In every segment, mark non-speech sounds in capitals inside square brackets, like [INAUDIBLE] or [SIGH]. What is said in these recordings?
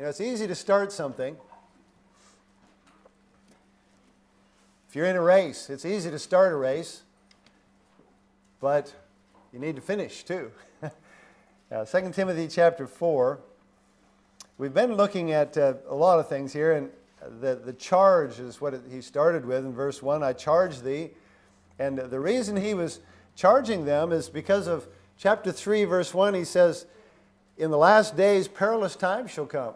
You know, it's easy to start something. If you're in a race, it's easy to start a race, but you need to finish too. [LAUGHS] uh, 2 Timothy chapter 4. We've been looking at uh, a lot of things here, and the, the charge is what it, he started with in verse 1 I charge thee. And the reason he was charging them is because of chapter 3, verse 1. He says, In the last days, perilous times shall come.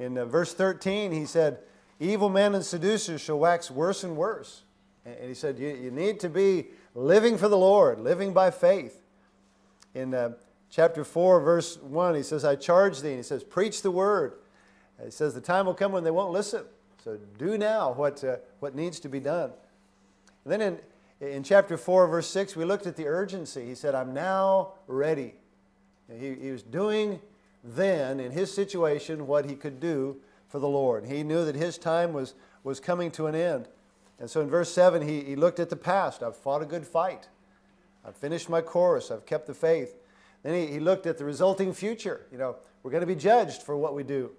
In uh, verse 13, he said, Evil men and seducers shall wax worse and worse. And he said, You, you need to be living for the Lord, living by faith. In uh, chapter 4, verse 1, he says, I charge thee. And he says, Preach the word. And he says, The time will come when they won't listen. So do now what, uh, what needs to be done. And then in, in chapter 4, verse 6, we looked at the urgency. He said, I'm now ready. He, he was doing then, in his situation, what he could do for the Lord. He knew that his time was, was coming to an end. And so in verse 7, he, he looked at the past. I've fought a good fight. I've finished my course. I've kept the faith. Then he, he looked at the resulting future. You know, we're going to be judged for what we do.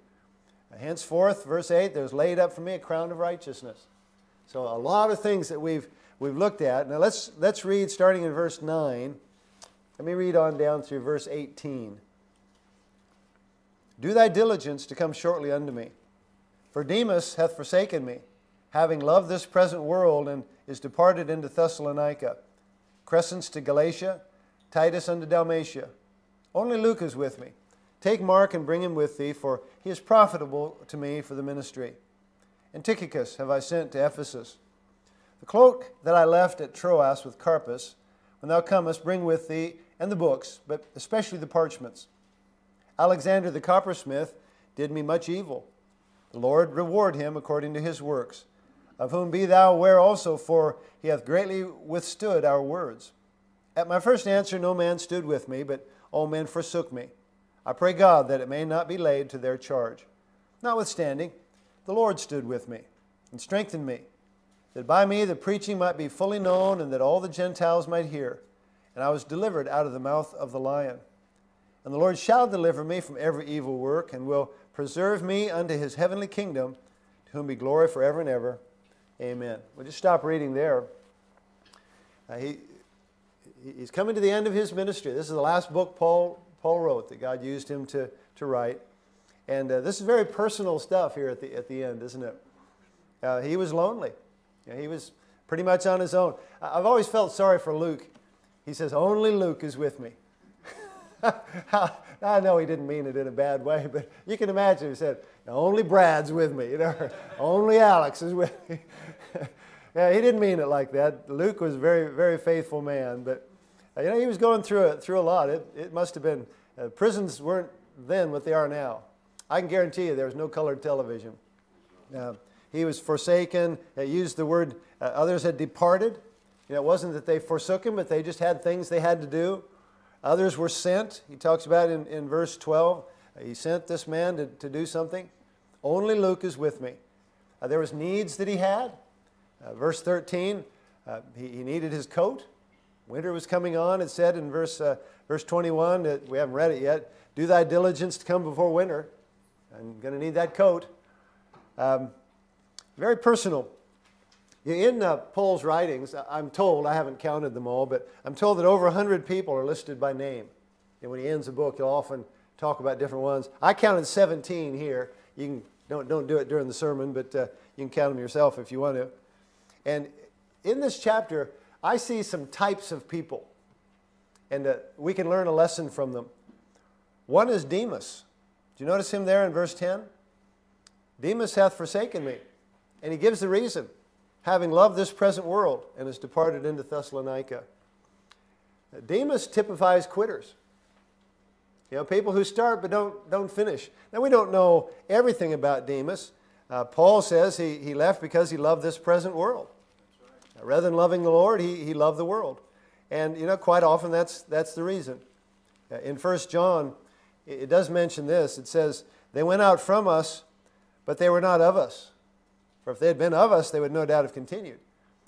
Henceforth, verse 8, there's laid up for me a crown of righteousness. So a lot of things that we've, we've looked at. Now let's, let's read starting in verse 9. Let me read on down through verse 18. Do thy diligence to come shortly unto me. For Demas hath forsaken me, having loved this present world, and is departed into Thessalonica. Crescens to Galatia, Titus unto Dalmatia. Only Luke is with me. Take Mark and bring him with thee, for he is profitable to me for the ministry. And Tychicus have I sent to Ephesus. The cloak that I left at Troas with Carpus, when thou comest, bring with thee, and the books, but especially the parchments. Alexander the coppersmith did me much evil. The Lord reward him according to his works, of whom be thou aware also, for he hath greatly withstood our words. At my first answer no man stood with me, but all men forsook me. I pray God that it may not be laid to their charge. Notwithstanding, the Lord stood with me and strengthened me, that by me the preaching might be fully known and that all the Gentiles might hear. And I was delivered out of the mouth of the lion. And the Lord shall deliver me from every evil work, and will preserve me unto his heavenly kingdom, to whom be glory forever and ever. Amen. We'll just stop reading there. Uh, he, he's coming to the end of his ministry. This is the last book Paul, Paul wrote that God used him to, to write. And uh, this is very personal stuff here at the, at the end, isn't it? Uh, he was lonely. You know, he was pretty much on his own. I've always felt sorry for Luke. He says, Only Luke is with me. [LAUGHS] I know he didn't mean it in a bad way, but you can imagine he said, only Brad's with me, you know, only Alex is with me. [LAUGHS] yeah, he didn't mean it like that. Luke was a very, very faithful man, but you know, he was going through it, through a lot. It, it must have been, uh, prisons weren't then what they are now. I can guarantee you there was no colored television. Uh, he was forsaken. He used the word, uh, others had departed. You know, it wasn't that they forsook him, but they just had things they had to do. Others were sent. He talks about in, in verse 12. He sent this man to, to do something. Only Luke is with me. Uh, there was needs that he had. Uh, verse 13, uh, he, he, needed his coat. Winter was coming on. It said in verse, uh, verse 21, that we haven't read it yet, do thy diligence to come before winter. I'm going to need that coat. Um, very personal. In uh, Paul's writings, I'm told, I haven't counted them all, but I'm told that over 100 people are listed by name. And when he ends a book, he'll often talk about different ones. I counted 17 here. You can, don't, don't do it during the sermon, but uh, you can count them yourself if you want to. And in this chapter, I see some types of people, and uh, we can learn a lesson from them. One is Demas. Do you notice him there in verse 10? Demas hath forsaken me. And he gives the reason having loved this present world, and has departed into Thessalonica. Demas typifies quitters. You know, people who start but don't, don't finish. Now, we don't know everything about Demas. Uh, Paul says he, he left because he loved this present world. Right. Rather than loving the Lord, he, he loved the world. And, you know, quite often that's, that's the reason. Uh, in 1 John, it, it does mention this. It says, They went out from us, but they were not of us. For if they had been of us, they would no doubt have continued.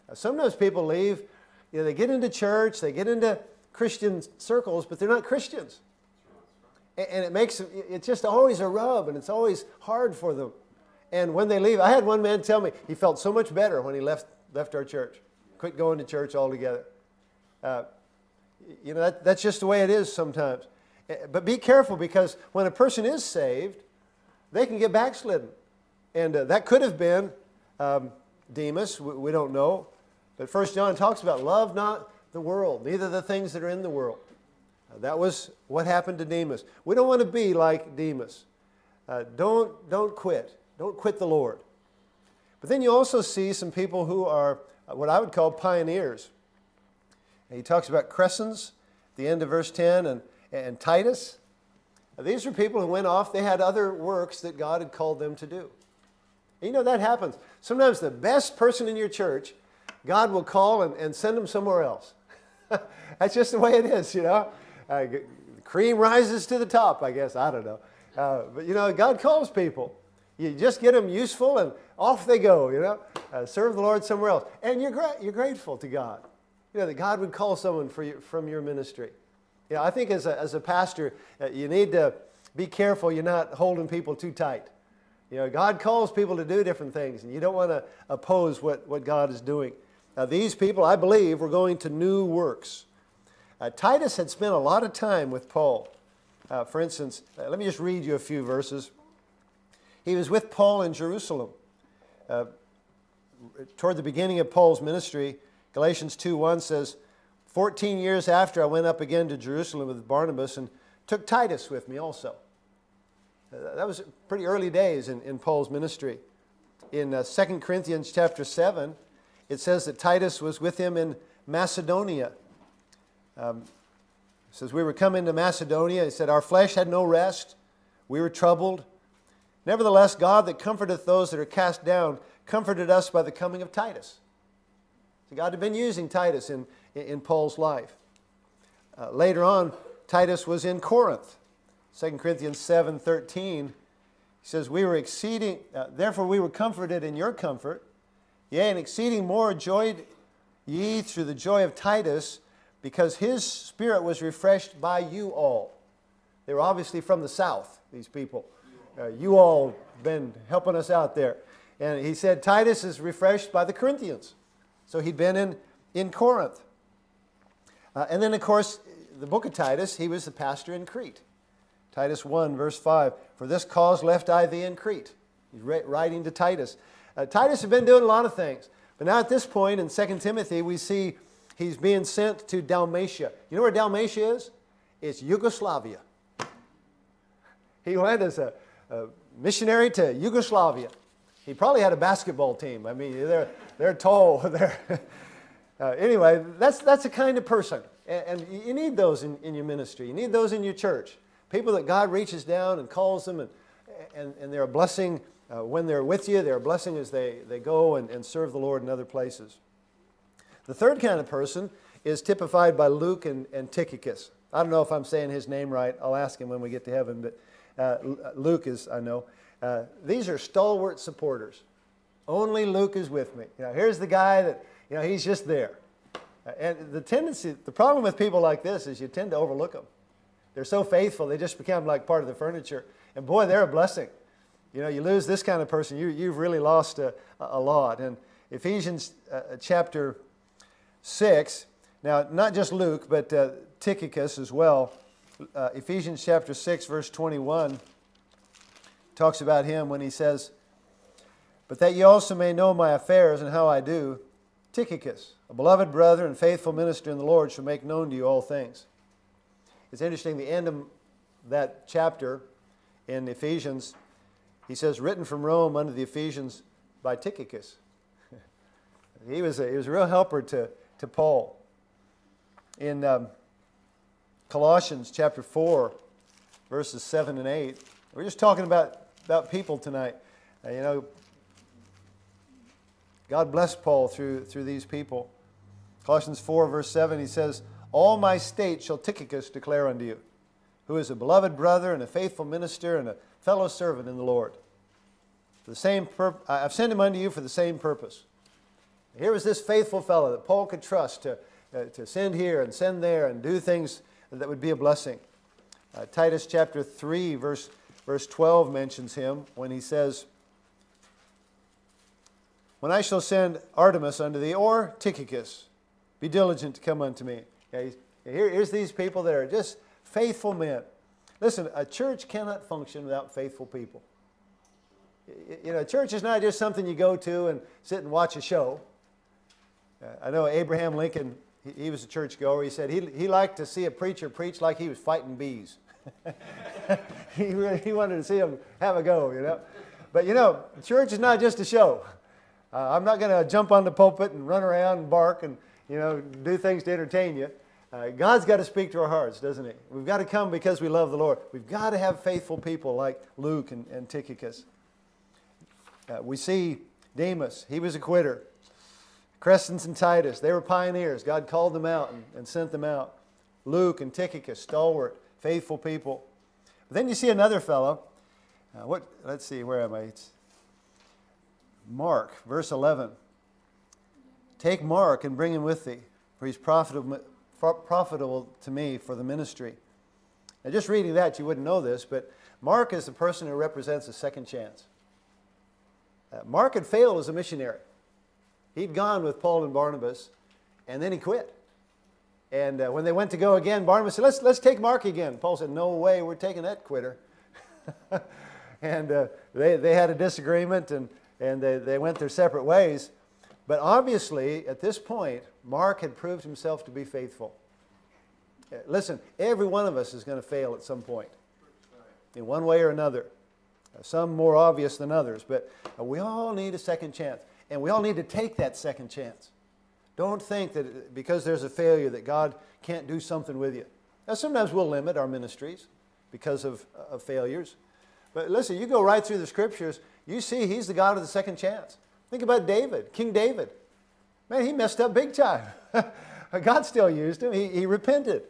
Now, sometimes people leave, you know, they get into church, they get into Christian circles, but they're not Christians. And it makes it's just always a rub, and it's always hard for them. And when they leave, I had one man tell me he felt so much better when he left, left our church, quit going to church altogether. Uh, you know, that, that's just the way it is sometimes. But be careful because when a person is saved, they can get backslidden. And uh, that could have been um, Demas, we, we, don't know. But First John talks about love not the world, neither the things that are in the world. Uh, that was what happened to Demas. We don't want to be like Demas. Uh, don't, don't quit. Don't quit the Lord. But then you also see some people who are uh, what I would call pioneers. And he talks about Crescens, the end of verse 10, and, and Titus. These are people who went off, they had other works that God had called them to do. And you know, that happens. Sometimes the best person in your church, God will call and, and send them somewhere else. [LAUGHS] That's just the way it is, you know. Uh, cream rises to the top, I guess. I don't know. Uh, but you know, God calls people. You just get them useful and off they go, you know. Uh, serve the Lord somewhere else. And you're, gra- you're grateful to God. You know, that God would call someone for you, from your ministry. You know, I think as a, as a pastor, uh, you need to be careful you're not holding people too tight. You know, God calls people to do different things, and you don't want to oppose what, what God is doing. Now, these people, I believe, were going to new works. Uh, Titus had spent a lot of time with Paul. Uh, for instance, uh, let me just read you a few verses. He was with Paul in Jerusalem. Uh, toward the beginning of Paul's ministry, Galatians 2:1 says, 14 years after I went up again to Jerusalem with Barnabas and took Titus with me also. That was pretty early days in, in Paul's ministry. In uh, 2 Corinthians chapter 7, it says that Titus was with him in Macedonia. Um, says, We were coming to Macedonia. He said, Our flesh had no rest. We were troubled. Nevertheless, God that comforteth those that are cast down comforted us by the coming of Titus. So God had been using Titus in, in Paul's life. Uh, later on, Titus was in Corinth. 2 Corinthians 7 13, he says, We were exceeding, uh, therefore we were comforted in your comfort, yea, and exceeding more joyed ye through the joy of Titus, because his spirit was refreshed by you all. They were obviously from the south, these people. Uh, you all been helping us out there. And he said, Titus is refreshed by the Corinthians. So he'd been in, in Corinth. Uh, and then, of course, the book of Titus, he was the pastor in Crete. Titus 1, verse 5 For this cause left I thee in Crete. He's writing to Titus. Uh, Titus had been doing a lot of things. But now at this point in 2 Timothy, we see he's being sent to Dalmatia. You know where Dalmatia is? It's Yugoslavia. He went as a, a missionary to Yugoslavia. He probably had a basketball team. I mean, they're, they're tall. [LAUGHS] They're uh, anyway, that's, that's the kind of person. And, and you need those in, in your ministry. You need those in your church. People that God reaches down and calls them, and, and, and they're a blessing uh, when they're with you. They're a blessing as they, they go and, and serve the Lord in other places. The third kind of person is typified by Luke and, and Tychicus. I don't know if I'm saying his name right. I'll ask him when we get to heaven, but uh, Luke is, I know. Uh, these are stalwart supporters. Only Luke is with me. You know, here's the guy that, you know, he's just there. Uh, and the tendency, the problem with people like this is you tend to overlook them. They're so faithful, they just become like part of the furniture. And boy, they're a blessing. You know, you lose this kind of person, you, you've really lost a, a lot. And Ephesians uh, uh chapter 6, now not just Luke, but uh, Tychicus as well. Uh, Ephesians chapter 6, verse 21 talks about him when he says, But that ye also may know my affairs and how I do, Tychicus, a beloved brother and faithful minister in the Lord, shall make known to you all things. It's interesting, the end of that chapter in Ephesians, he says, written from Rome under the Ephesians by Tychicus. [LAUGHS] he, was a, he was a real helper to, to Paul. In um, Colossians chapter 4, verses 7 and 8, we're just talking about about people tonight. Uh, you know, God bless Paul through, through these people. Colossians 4, verse 7, he says, All my state shall Tychicus declare unto you, who is a beloved brother and a faithful minister and a fellow servant in the Lord. For the same I've sent him unto you for the same purpose. Here was this faithful fellow that Paul could trust to, uh, to send here and send there and do things that would be a blessing. Uh, Titus chapter 3, verse, verse 12 mentions him when he says, When I shall send Artemas unto thee, or Tychicus, be diligent to come unto me. Yeah, here, here's these people that are just faithful men. Listen, a church cannot function without faithful people. You know, church is not just something you go to and sit and watch a show. Uh, I know Abraham Lincoln, he, he was a churchgoer. He said he, he liked to see a preacher preach like he was fighting bees. [LAUGHS] he, really, he wanted to see him have a go, you know. But you know, church is not just a show. Uh, I'm not going to jump on the pulpit and run around and bark and, you know, do things to entertain you. Uh, God's got to speak to our hearts, doesn't He? We've got to come because we love the Lord. We've got to have faithful people like Luke and, and Tychicus. Uh, we see Demas, he was a quitter. Crescens and Titus, they were pioneers. God called them out and, and sent them out. Luke and Tychicus, stalwart, faithful people. But then you see another fellow. Uh, what? Let's see, where am I? It's Mark, verse 11. Take Mark and bring him with thee, for he's profitable, profitable to me for the ministry. Now, just reading that, you wouldn't know this, but Mark is the person who represents a second chance. Uh, Mark had failed as a missionary. He'd gone with Paul and Barnabas, and then he quit. And uh, when they went to go again, Barnabas said, let's, let's take Mark again. Paul said, No way, we're taking that quitter. [LAUGHS] and uh, they, they had a disagreement, and, and they, they went their separate ways. But obviously, at this point, Mark had proved himself to be faithful. Uh, listen, every one of us is going to fail at some point, in one way or another. Uh, some more obvious than others, but uh, we all need a second chance. And we all need to take that second chance. Don't think that because there's a failure that God can't do something with you. Now, sometimes we'll limit our ministries because of, of failures. But listen, you go right through the scriptures, you see he's the God of the second chance. Think about David, King David. Man, he messed up big time. [LAUGHS] God still used him. He, he repented.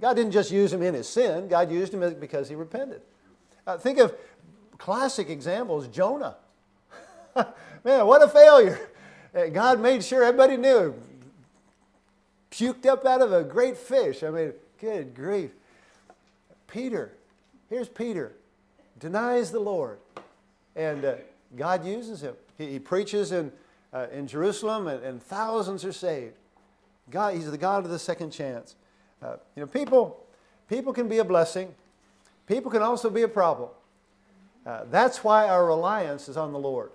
God didn't just use him in his sin, God used him because he repented. Uh, think of classic examples Jonah. [LAUGHS] Man, what a failure. Uh, God made sure everybody knew. Puked up out of a great fish. I mean, good grief. Peter, here's Peter, denies the Lord. And uh, God uses him. He, he preaches in, uh, in Jerusalem, and, and, thousands are saved. God, he's the God of the second chance. Uh, you know, people, people can be a blessing. People can also be a problem. Uh, that's why our reliance is on the Lord.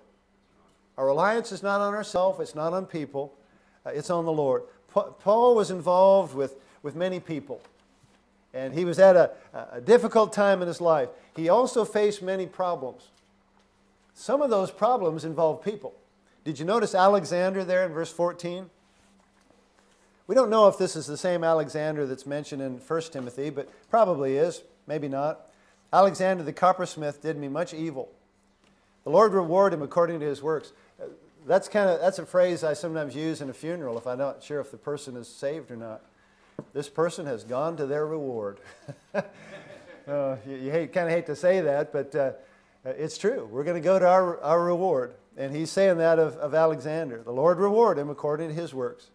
Our reliance is not on ourselves, it's not on people, uh, it's on the Lord. Pa- Paul was involved with, with many people, and he was at a, a difficult time in his life. He also faced many problems. Some of those problems involved people. Did you notice Alexander there in verse 14? We don't know if this is the same Alexander that's mentioned in 1 Timothy, but probably is, maybe not. Alexander the coppersmith did me much evil. The Lord reward him according to his works. That's kind of that's a phrase I sometimes use in a funeral if I'm not sure if the person is saved or not. This person has gone to their reward. [LAUGHS] uh, you, you kind of hate to say that, but uh, it's true. We're going to go to our, our reward. And he's saying that of, of Alexander. The Lord reward him according to his works.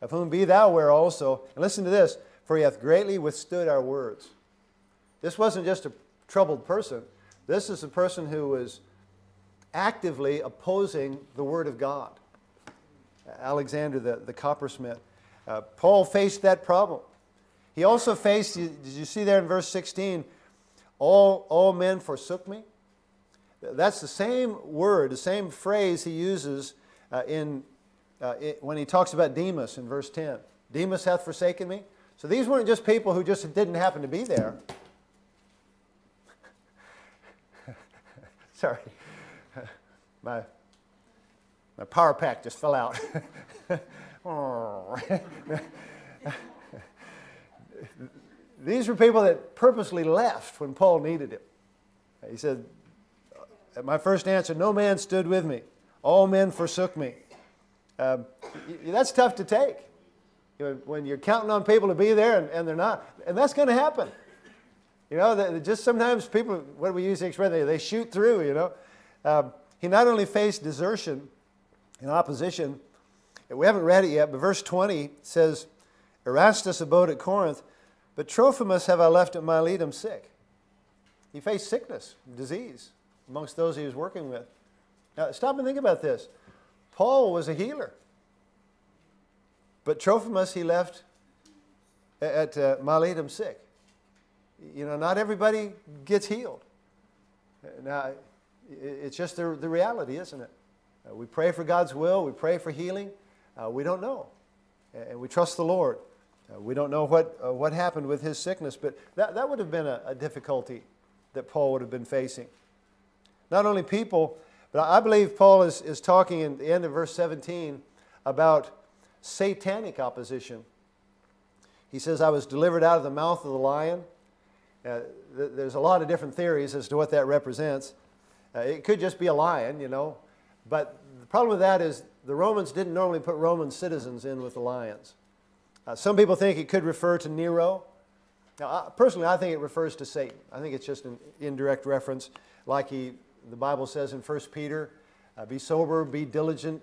Of whom be thou aware also. And listen to this for he hath greatly withstood our words. This wasn't just a troubled person. This is a person who was actively opposing the Word of God. Alexander the, the coppersmith. Uh, Paul faced that problem. He also faced, did you see there in verse 16, all, all men forsook me? That's the same word, the same phrase he uses uh, in, uh, it, when he talks about Demas in verse 10. Demas hath forsaken me. So these weren't just people who just didn't happen to be there. [LAUGHS] Sorry. [LAUGHS] My, my power pack just fell out. [LAUGHS] These were people that purposely left when Paul needed him. He said, At my first answer, no man stood with me. All men forsook me. Um, that's tough to take. You know, when you're counting on people to be there and, and they're not. And that's going to happen. You know, they, just sometimes people, what do we use the expression? They, they shoot through, you know. Um, he not only faced desertion and opposition, we haven't read it yet, but verse 20 says, Erastus abode at Corinth, But Trophimus have I left at Miletum sick. He faced sickness, disease amongst those he was working with. Now, stop and think about this. Paul was a healer. But Trophimus he left at uh, Miletum sick. You know, not everybody gets healed. Now, it's just the, the reality, isn't it? Uh, we pray for God's will, we pray for healing. Uh, we don't know. And we trust the Lord. Uh, we don't know what, uh, what happened with his sickness, but that, that would have been a, a difficulty that Paul would have been facing. Not only people, but I believe Paul is, is talking in the end of verse 17 about satanic opposition. He says, I was delivered out of the mouth of the lion. Uh, th- there's a lot of different theories as to what that represents. Uh, it could just be a lion, you know. But the problem with that is the Romans didn't normally put Roman citizens in with the lions. Uh, some people think it could refer to Nero. Now, I, personally, I think it refers to Satan. I think it's just an indirect reference, like he, the Bible says in 1 Peter uh, Be sober, be diligent,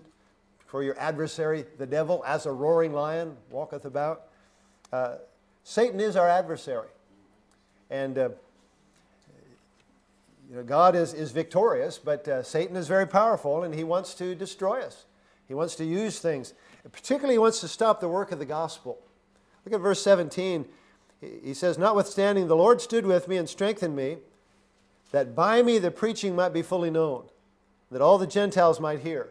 for your adversary, the devil, as a roaring lion, walketh about. Uh, Satan is our adversary. And uh, you know, God is, is victorious, but uh, Satan is very powerful and he wants to destroy us. He wants to use things. Particularly, he wants to stop the work of the gospel. Look at verse 17. He says, Notwithstanding, the Lord stood with me and strengthened me, that by me the preaching might be fully known, that all the Gentiles might hear.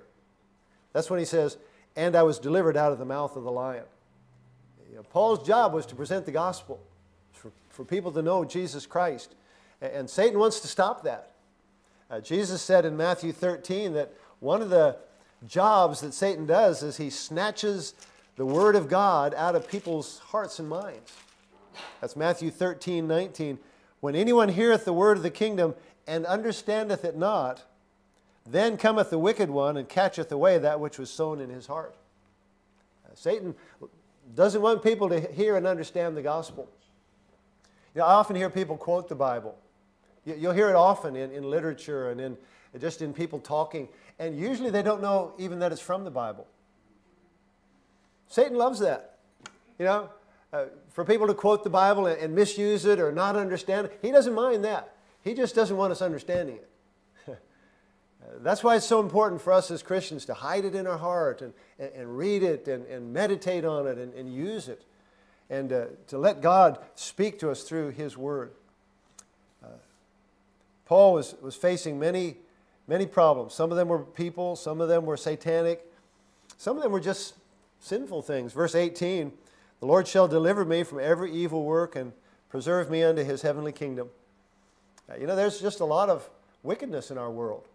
That's when he says, And I was delivered out of the mouth of the lion. You know, Paul's job was to present the gospel, for, for people to know Jesus Christ. And, and Satan wants to stop that. Uh, Jesus said in Matthew 13 that one of the jobs that Satan does is he snatches the Word of God out of people's hearts and minds. That's Matthew 13, 19. When anyone heareth the word of the kingdom and understandeth it not, then cometh the wicked one and catcheth away that which was sown in his heart. Uh, Satan doesn't want people to hear and understand the gospel. You know, I often hear people quote the Bible. You'll hear it often in, in literature and in, just in people talking. And usually they don't know even that it's from the Bible. Satan loves that. You know, uh, for people to quote the Bible and, and, misuse it or not understand it, he doesn't mind that. He just doesn't want us understanding it. [LAUGHS] That's why it's so important for us as Christians to hide it in our heart and, and, and read it and, and, meditate on it and, and use it and uh, to let God speak to us through His Word. Uh, Paul was, was facing many, many problems. Some of them were people, some of them were satanic, some of them were just sinful things. Verse 18 The Lord shall deliver me from every evil work and preserve me unto His heavenly kingdom. Uh, you know, there's just a lot of wickedness in our world.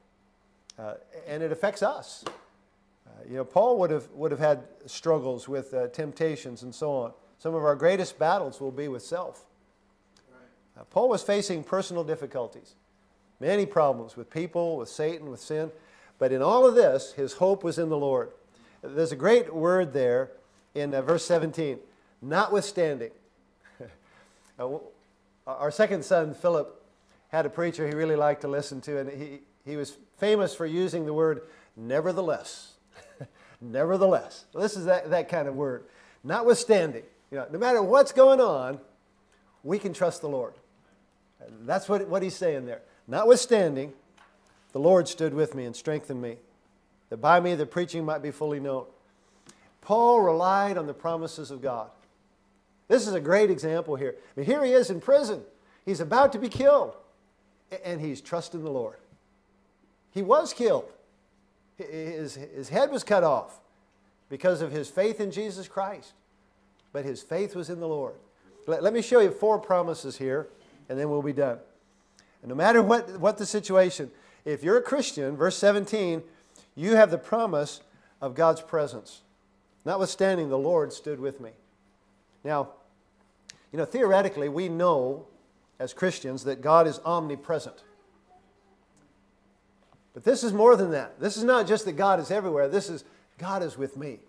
Uh, and it affects us. Uh, you know, Paul would have, would have had struggles with uh, temptations and so on. Some of our greatest battles will be with self. Uh, Paul was facing personal difficulties, many problems with people, with Satan, with sin. But in all of this, his hope was in the Lord. There's a great word there in uh, verse 17 notwithstanding. [LAUGHS] Uh, our second son, Philip, had a preacher he really liked to listen to, and he, he was famous for using the word nevertheless. [LAUGHS] nevertheless. This is that, that kind of word. Notwithstanding, you know, no matter what's going on, we can trust the Lord. That's what, what he's saying there. Notwithstanding, the Lord stood with me and strengthened me, that by me the preaching might be fully known. Paul relied on the promises of God. This is a great example here. I mean, here he is in prison. He's about to be killed, and he's trusting the Lord. He was killed. His, his head was cut off because of his faith in Jesus Christ. But his faith was in the Lord. Let, let me show you four promises here, and then we'll be done. And no matter what, what the situation, if you're a Christian, verse 17, you have the promise of God's presence. Notwithstanding, the Lord stood with me. Now, you know, theoretically, we know as Christians that God is omnipresent. But this is more than that. This is not just that God is everywhere, this is God is with me.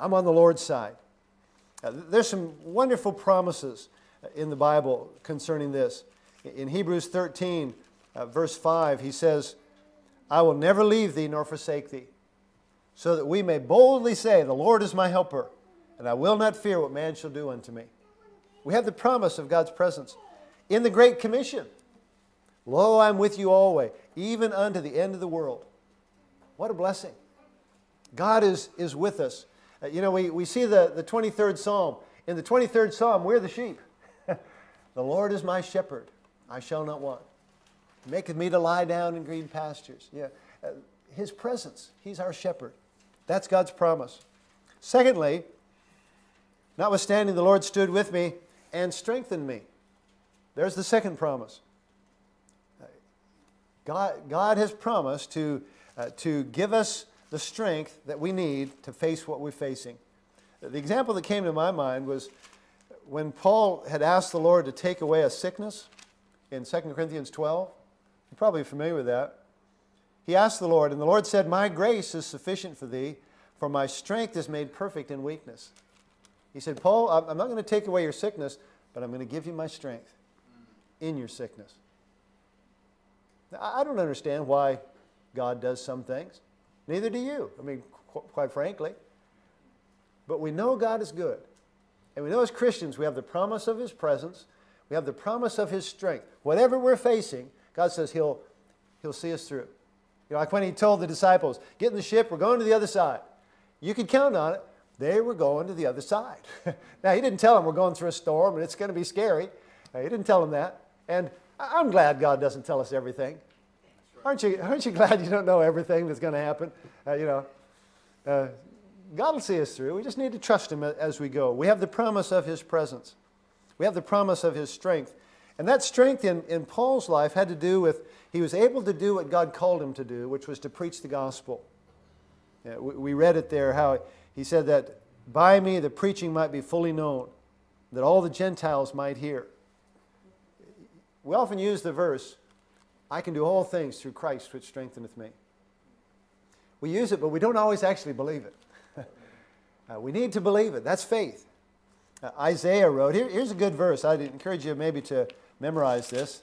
I'm on the Lord's side. There's some wonderful promises in the Bible concerning this. In Hebrews 13, uh, verse 5, he says, I will never leave thee nor forsake thee, so that we may boldly say, The Lord is my helper, and I will not fear what man shall do unto me. We have the promise of God's presence. In the Great Commission, Lo, I'm with you always, even unto the end of the world. What a blessing. God is, is with us. Uh, you know, we, we see the, the 23rd Psalm. In the 23rd Psalm, we're the sheep. [LAUGHS] the Lord is my shepherd, I shall not want. He maketh me to lie down in green pastures. Yeah. Uh, his presence, He's our shepherd. That's God's promise. Secondly, notwithstanding, the Lord stood with me and strengthened me. There's the second promise. God, God has promised to, uh, to give us the strength that we need to face what we're facing. The example that came to my mind was when Paul had asked the Lord to take away a sickness in 2 Corinthians 12. You're probably familiar with that. He asked the Lord, and the Lord said, My grace is sufficient for thee, for my strength is made perfect in weakness. He said, Paul, I'm not going to take away your sickness, but I'm going to give you my strength in your sickness. Now, I don't understand why God does some things. Neither do you. I mean, qu- quite frankly. But we know God is good. And we know as Christians we have the promise of His presence, we have the promise of His strength. Whatever we're facing, God says He'll, he'll see us through. You know, like when He told the disciples, Get in the ship, we're going to the other side. You could count on it. They were going to the other side. [LAUGHS] now, He didn't tell them we're going through a storm and it's going to be scary. He didn't tell them that. And I'm glad God doesn't tell us everything. Aren't you, aren't you glad you don't know everything that's going to happen? Uh, you know, uh, God will see us through. We just need to trust Him as we go. We have the promise of His presence, we have the promise of His strength. And that strength in, in Paul's life had to do with he was able to do what God called him to do, which was to preach the gospel. Yeah, we, we read it there how he said that by me the preaching might be fully known, that all the Gentiles might hear. We often use the verse, I can do all things through Christ which strengtheneth me. We use it, but we don't always actually believe it. [LAUGHS] uh, we need to believe it. That's faith. Uh, Isaiah wrote, here, here's a good verse. I'd encourage you maybe to memorize this.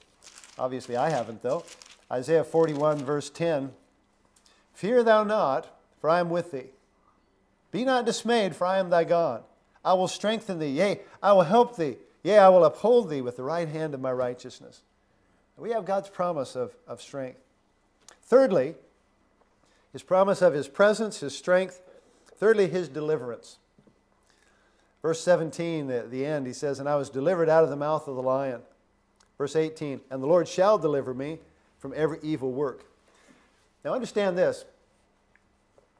Obviously, I haven't, though. Isaiah 41, verse 10 Fear thou not, for I am with thee. Be not dismayed, for I am thy God. I will strengthen thee, yea, I will help thee. Yea, I will uphold thee with the right hand of my righteousness. We have God's promise of, of strength. Thirdly, his promise of his presence, his strength. Thirdly, his deliverance. Verse 17, at the end, he says, And I was delivered out of the mouth of the lion. Verse 18, And the Lord shall deliver me from every evil work. Now understand this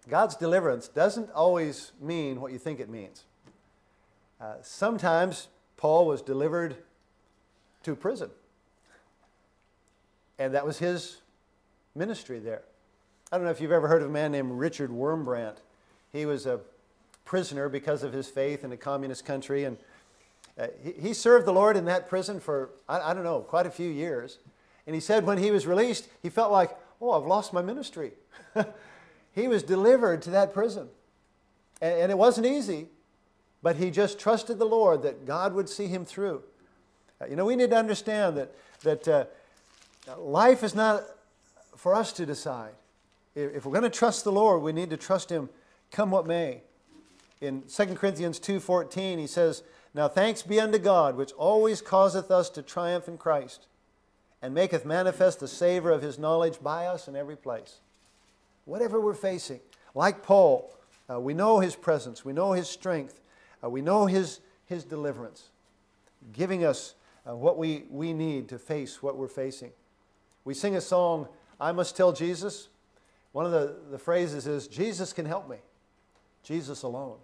God's deliverance doesn't always mean what you think it means. Uh, sometimes Paul was delivered to prison. And that was his ministry there. I don't know if you've ever heard of a man named Richard Wurmbrand. He was a prisoner because of his faith in a communist country. And uh, he, he, served the Lord in that prison for, I, I don't know, quite a few years. And he said when he was released, he felt like, oh, I've lost my ministry. [LAUGHS] he was delivered to that prison. And, and it wasn't easy. But he just trusted the Lord that God would see him through. Uh, you know, we need to understand that, that uh, life is not for us to decide. If, if we're going to trust the Lord, we need to trust him come what may. In 2 Corinthians 2.14, he says, Now thanks be unto God, which always causeth us to triumph in Christ, and maketh manifest the savor of his knowledge by us in every place. Whatever we're facing, like Paul, uh, we know his presence, we know his strength, uh, we know his, his deliverance, giving us uh, what we, we need to face what we're facing. We sing a song, I Must Tell Jesus. One of the, the phrases is, Jesus can help me. Jesus alone.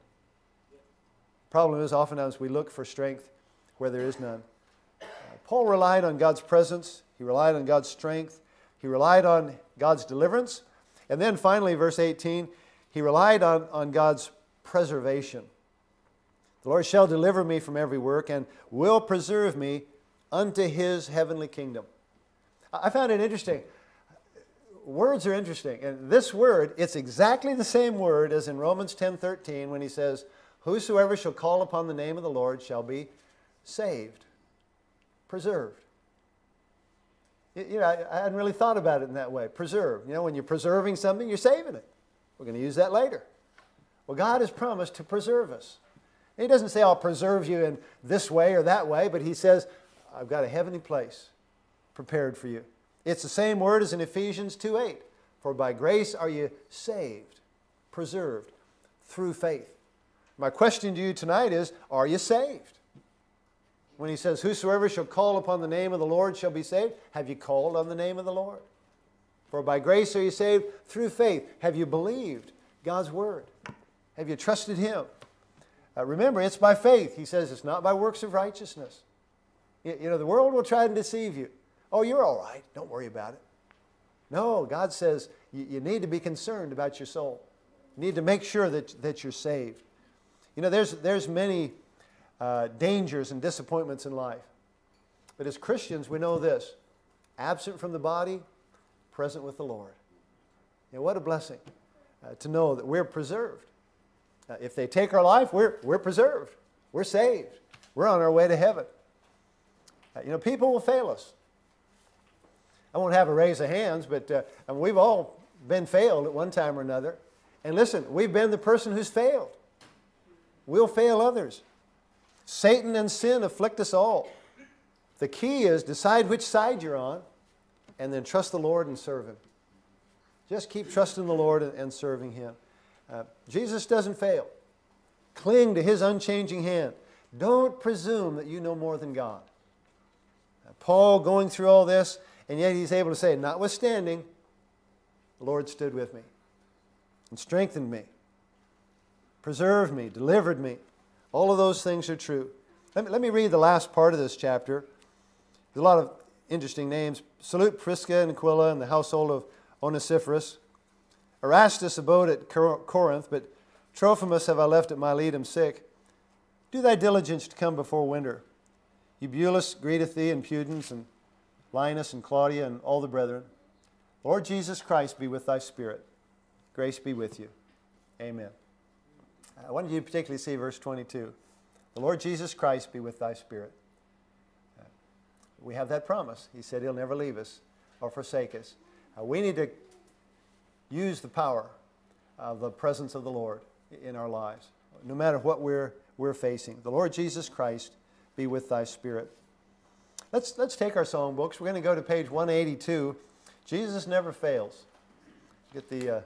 Problem is, oftentimes we look for strength where there is none. Uh, Paul relied on God's presence, he relied on God's strength, he relied on God's deliverance. And then finally, verse 18, he relied on, on God's preservation. The Lord shall deliver me from every work and will preserve me unto his heavenly kingdom. I found it interesting. Words are interesting. And this word, it's exactly the same word as in Romans 10:13 when he says, Whosoever shall call upon the name of the Lord shall be saved, preserved. You know, I hadn't really thought about it in that way. Preserve. You know, when you're preserving something, you're saving it. We're going to use that later. Well, God has promised to preserve us. He doesn't say, I'll preserve you in this way or that way, but he says, I've got a heavenly place prepared for you. It's the same word as in Ephesians 2 8. For by grace are you saved, preserved through faith. My question to you tonight is Are you saved? When he says, Whosoever shall call upon the name of the Lord shall be saved, have you called on the name of the Lord? For by grace are you saved through faith. Have you believed God's word? Have you trusted Him? Uh, remember, it's by faith. He says it's not by works of righteousness. You, you know, the world will try to deceive you. Oh, you're all right. Don't worry about it. No, God says you, you need to be concerned about your soul. You need to make sure that, that you're saved. You know, there's, there's many uh, dangers and disappointments in life. But as Christians, we know this absent from the body, present with the Lord. Know, what a blessing uh, to know that we're preserved. Uh, if they take our life, we're, we're preserved. We're saved. We're on our way to heaven. Uh, you know, people will fail us. I won't have a raise of hands, but uh, we've all been failed at one time or another. And listen, we've been the person who's failed. We'll fail others. Satan and sin afflict us all. The key is decide which side you're on and then trust the Lord and serve Him. Just keep trusting the Lord and, serving Him. Uh, Jesus doesn't fail. Cling to His unchanging hand. Don't presume that you know more than God. Uh, Paul going through all this, and yet he's able to say, Notwithstanding, the Lord stood with me and strengthened me, preserved me, delivered me. All of those things are true. Let me, let me read the last part of this chapter. There's a lot of interesting names. Salute Prisca and Aquila and the household of Onesiphorus. Erastus abode at Corinth, but Trophimus have I left at Miletum sick. Do thy diligence to come before winter. Eubulus greeteth thee, and Pudens, and Linus, and Claudia, and all the brethren. Lord Jesus Christ be with thy spirit. Grace be with you. Amen. I wanted you to particularly see verse 22. The Lord Jesus Christ be with thy spirit. Uh, we have that promise. He said he'll never leave us or forsake us. Uh, we need to use the power of the presence of the Lord in our lives, no matter what we're, we're facing. The Lord Jesus Christ be with thy spirit. Let's, let's take our song books. We're going to go to page 182. Jesus never fails. Get the. Uh,